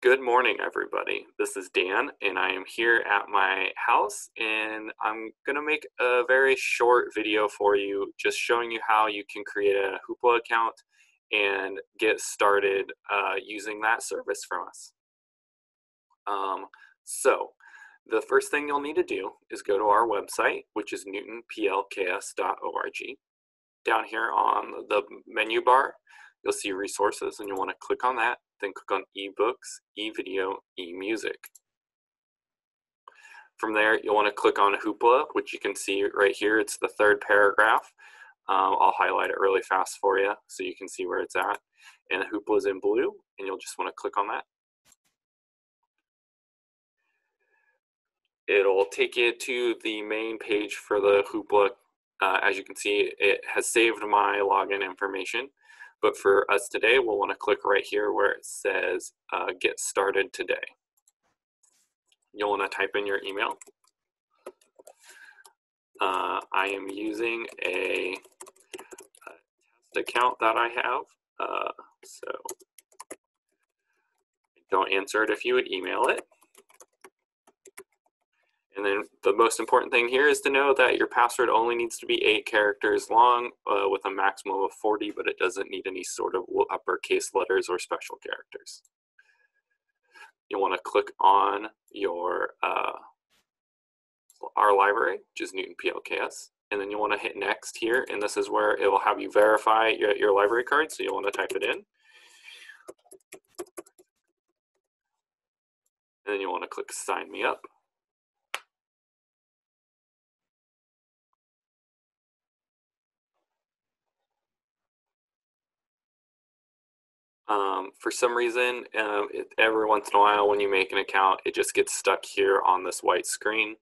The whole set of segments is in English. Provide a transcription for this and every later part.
Good morning, everybody. This is Dan, and I am here at my house, and I'm gonna make a very short video for you, just showing you how you can create a Hoopla account and get started uh, using that service from us. Um, so, the first thing you'll need to do is go to our website, which is newtonplks.org. Down here on the menu bar, you'll see resources, and you'll want to click on that then click on eBooks, eVideo, eMusic. From there, you'll want to click on Hoopla, which you can see right here. It's the third paragraph. Um, I'll highlight it really fast for you so you can see where it's at. And Hoopla is in blue, and you'll just want to click on that. It'll take you to the main page for the Hoopla. Uh, as you can see, it has saved my login information. But for us today, we'll want to click right here where it says uh, get started today. You'll want to type in your email. Uh, I am using a, a, test account that I have. Uh, so don't answer it if you would email it. And then the most important thing here is to know that your password only needs to be eight characters long uh, with a maximum of 40, but it doesn't need any sort of uppercase letters or special characters. You'll want to click on your uh, our library, which is Newton PLKS, and then you'll want to hit next here, and this is where it will have you verify your, your library card, so you'll want to type it in. And then you'll want to click sign me up. Um, for some reason, um, it, every once in a while when you make an account, it just gets stuck here on this white screen.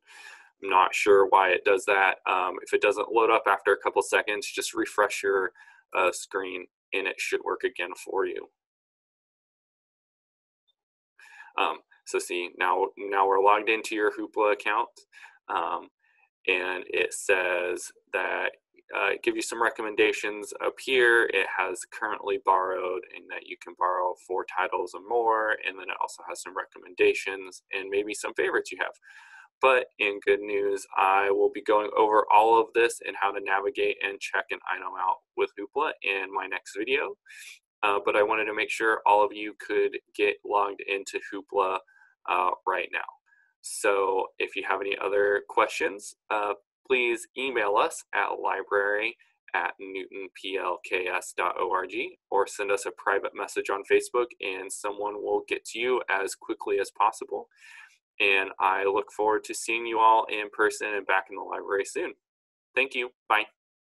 I'm not sure why it does that. Um, if it doesn't load up after a couple seconds, just refresh your uh, screen and it should work again for you. Um, so see, now, now we're logged into your Hoopla account um, and it says that uh, give you some recommendations up here. It has currently borrowed and that you can borrow four titles or more. And then it also has some recommendations and maybe some favorites you have. But in good news, I will be going over all of this and how to navigate and check an item out with Hoopla in my next video. Uh, but I wanted to make sure all of you could get logged into Hoopla uh, right now. So if you have any other questions, uh, please email us at library at newtonplks.org or send us a private message on Facebook and someone will get to you as quickly as possible. And I look forward to seeing you all in person and back in the library soon. Thank you. Bye.